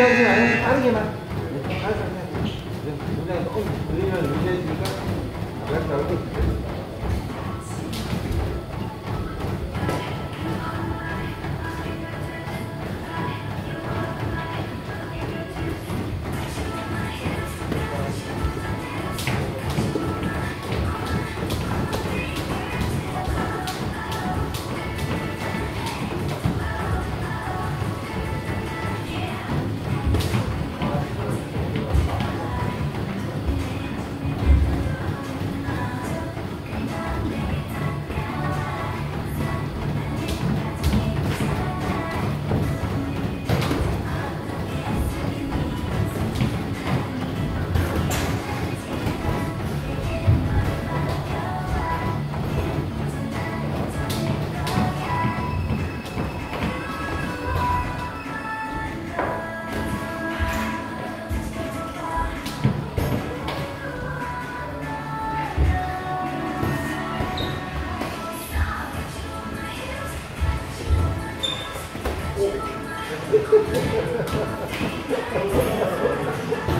하지 않으면 빠르게만. 네, 알았어, 그냥. 네, 동작이 조금 들리면 의지해주니까 그렇게 하고 있어 Thank you.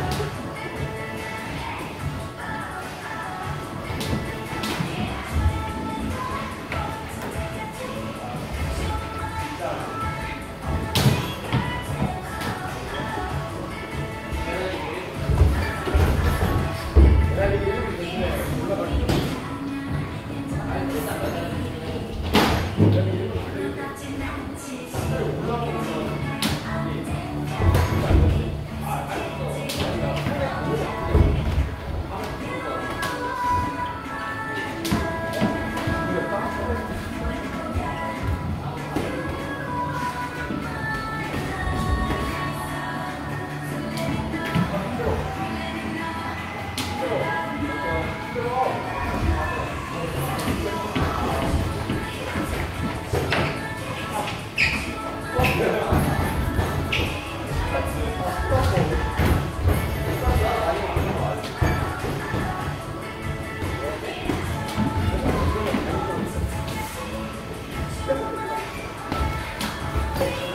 요. 정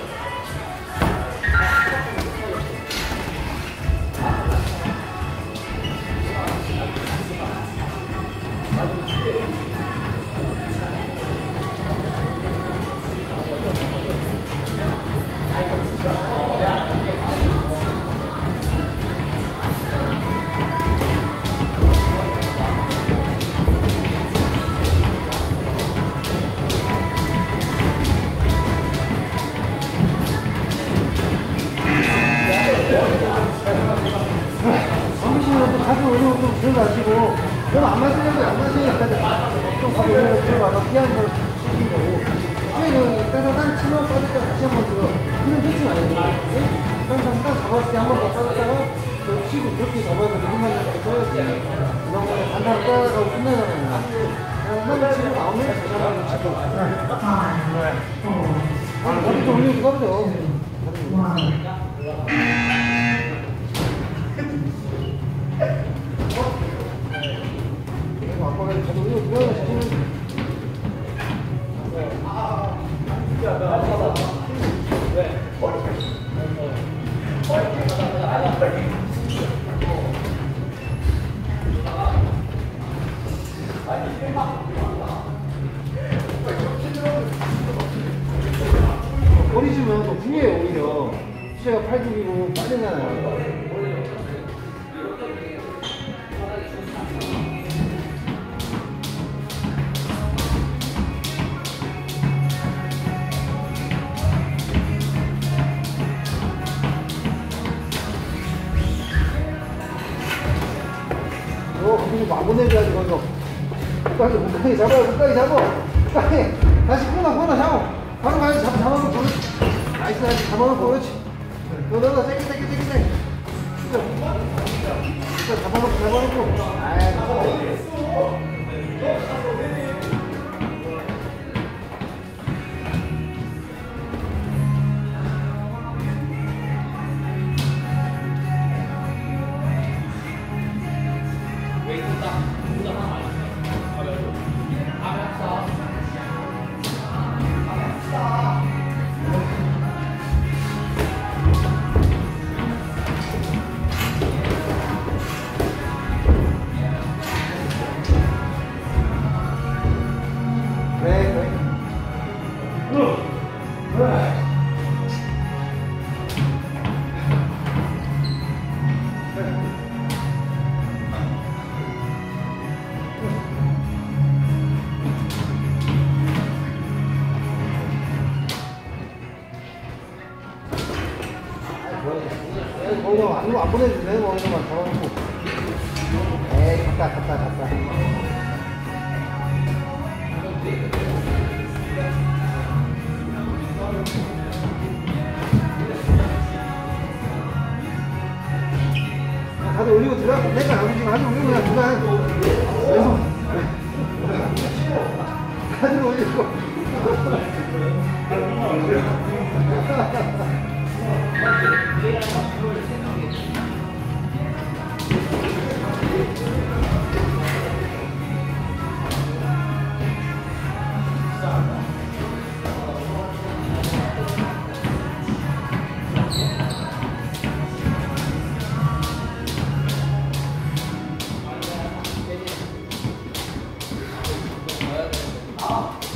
좀 들어가시고, 저는 안 마시려고 안 마시니까 좀 오늘 들어가서 피하는 걸 시킨 거고, 저희는 따다단 치마 빠질 때 다시 한번 들어. 그냥 듣지 말고, 항상 딱 잡았을 때 한 번 더 빠졌다가, 저 치고 그렇게 잡아서 이렇게 떠야지. 이런 거는 단단 따라가고 끝나잖아요. 그냥 한번 치고 나오면 한번 치고. 아니, 머리 좀 올리고 가보죠. 이 버리시면 더 불리해요 오히려. 시체가 팔뚝이고 빠지잖아요 어, 그리고 마구내줘야지, 거기서. 끝까지, 잡아요, 끝까지 잡아. 끝까지. 다시 코너, 코너 잡아. 바로 가야지, 잡, 잡아놓고. 그렇지. nice, nice, 잡아놓고, 그렇지. 너, 너, 너, 세게, 세게, 세게, 세게. 잡아놓고, 잡아놓고. 아이, 안 보내주네, 뭐, 이거 막 걸어놓고. 에이, 갔다, 갔다, 갔다. 이거 들어 내가 아무 지금 아니고, 그냥 들어가야 돼. 하늘 올리고. 好。